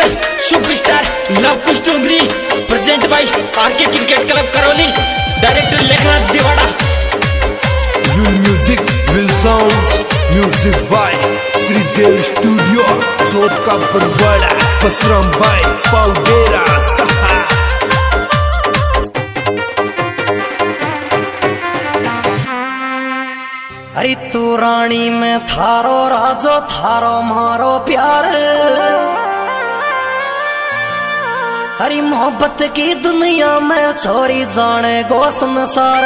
Singer super star Luv Kush Doongri present by RK cricket club Karauli director Lekhnath Diwada. Your music will sounds music by Shridev studio Chauth का Barwara पसराम bye पाउडेरा सहा। अरे तू रानी में थारो राजो थारो मारो प्यार। हरी मोहब्बत की दुनिया में छोरी जाने गो संसार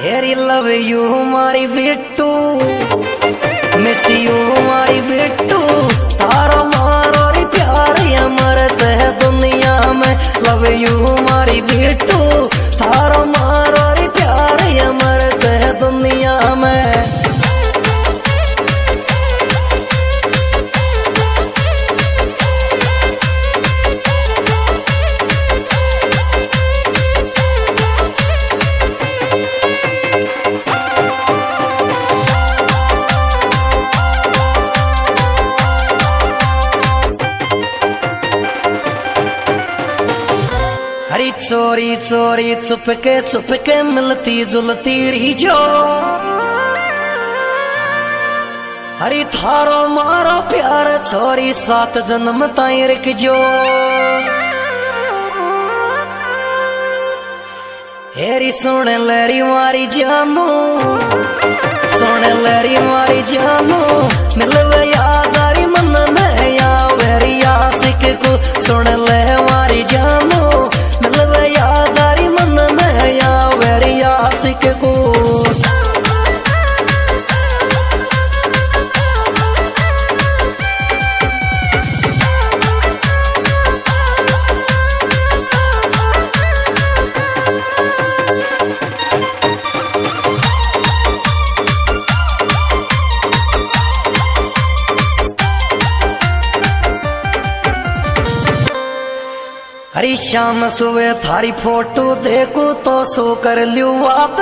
हेरी लव यू मारी बिट्टू, मिस यू मारी बिट्टू, तारा मारो री प्यार अमर चह दुनिया में। लव यू मारी बिट्टू, तारा चोरी चोरी, चुपके चुपके मिलती जुलती रीजो हरी थारो मारो प्यार छोरी सात जन्म ताई रखजो। हेरी सुन लरी मारी जामू, सुन लरी मारी जामू, मिलवे यादारी मन श्याम सुबह थारी फ़ोटो देखो तो सो कर लियो बात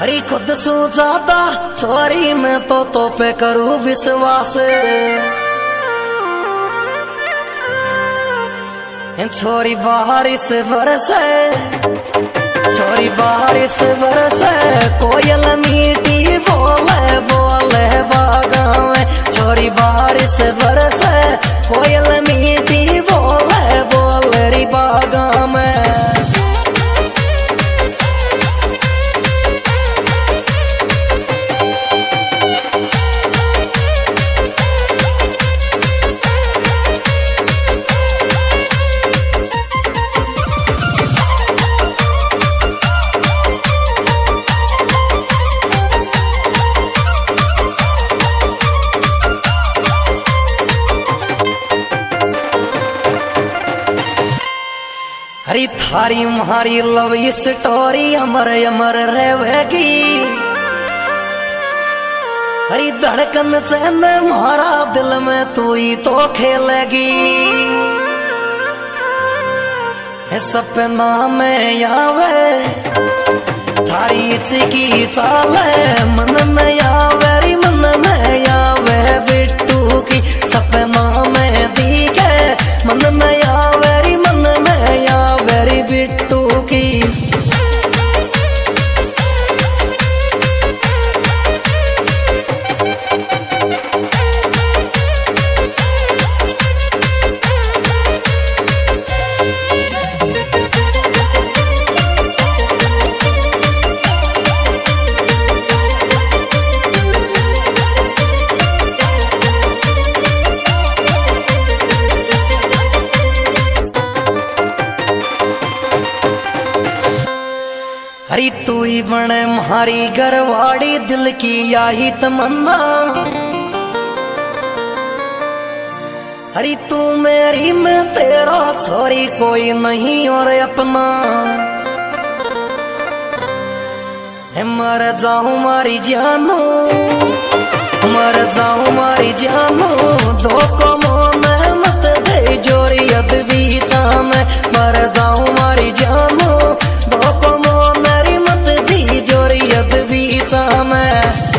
हरी खुद सो जाता छोरी मैं तो तो पे विश्वास। छोरी बारिश बरस, छोरी बारिश बरस, कोयल मीठी बोले बोले बागा छोरी बारिश बरसे 我也累 हरी थारी मारी लव स्टोरी अमर अमर रहेगी। हरी धड़कन चैन मारा दिल में तू ही तो खेलेगी। सपना में आवे थारी चिकी चाल, मन में आवे री मन में आवे बिट्टू की सपना में दी के मन में आवे कोई बने मारी घरवाड़ी दिल की यही तमन्ना। हरी तू मेरी मैं तेरा छोरी कोई नहीं और अपना। मर जाऊ मारी जानो। मर जाऊ मारी जानो। कमो मैं मत दे जोरी अद बीचा में मर जाऊ मारी जानो। बीचा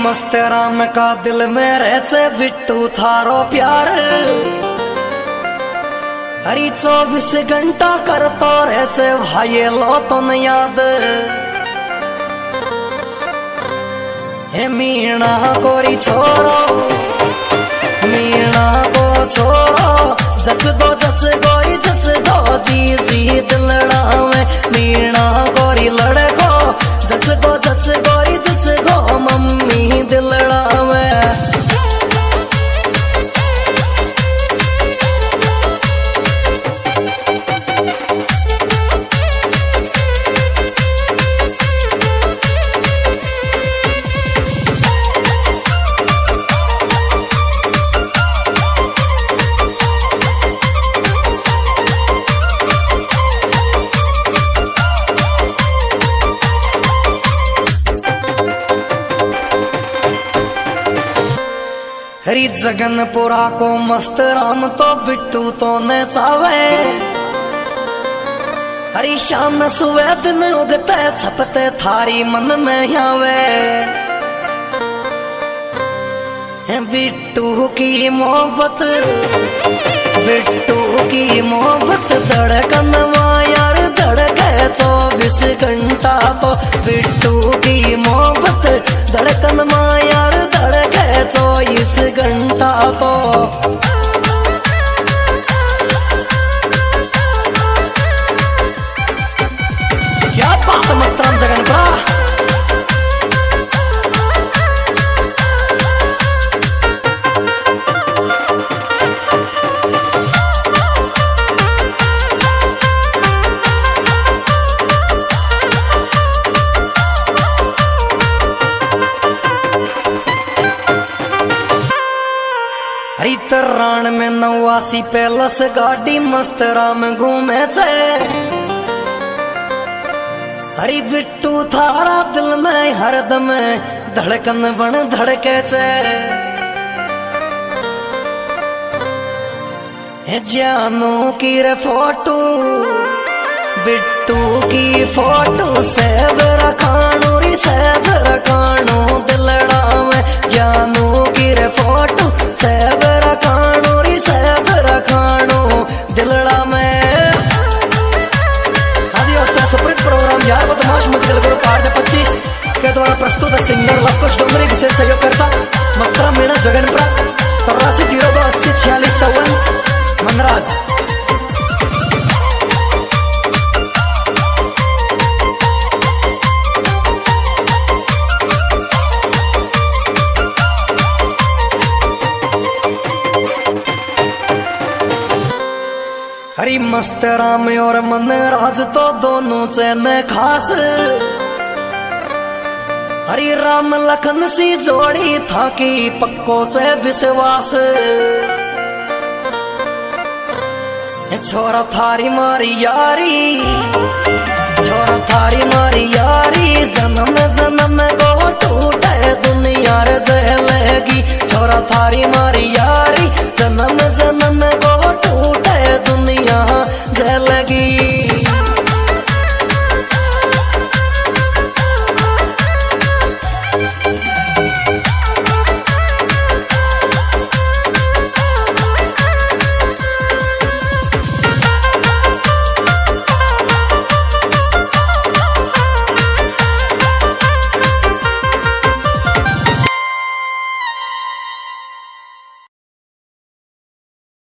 मस्त राम का दिल में रहते बिट्टू थारो प्यार। हरी चौबीस घंटा करतो रहते भाई लो तो न याद। हे मीणा कोरी छोरो, मीणा को छोरो जच दो जच गोरी जच दो जी जी दिलड़ा में मीणा कोरी लड़को जच दो जच गोरी जच गो जगनपुरा को मस्त राम तो बिट्टू तो न चावे हरी शाम सुबह दिन उगते छपते थारी मन में आवे बिट्टू की मोहब्बत बिट्टू की मोहब्बत धड़कन यार धड़के चौबीस घंटा तो बिट्टू की मोहब्बत धड़कन धड़के चौबीस घंटा तो क्या बात मस्तान जगन का हरितराण में नवासी पैलस गाड़ी मस्त राम घूमे छे। हरी बिट्टू थारा दिल में हरदम धड़कन बन धड़के छे। हे की रे फ़ोटो, बिट्टू की फ़ोटो सेव रखाणो री सेव रखाणो दिलड़ा में जानू की रे फ़ोटो सेव रखाणो री सेव रखाणो दिलड़ा में। हाँ जी सुप्रीत प्रोग्राम यार बदमाश मुश्किल करो पार दे पच्चीस। के द्वारा प्रस्तुत है, सिंगर लवकुश डोंगरी विशेष सहयोग मस्त राम और मन राज तो दोनों चैन खास। हरी राम लखन सी जोड़ी था कि पक्को से विश्वास। छोरा थारी मारी यारी, छोरा थारी मारी यारी, जन्म जन्म गोट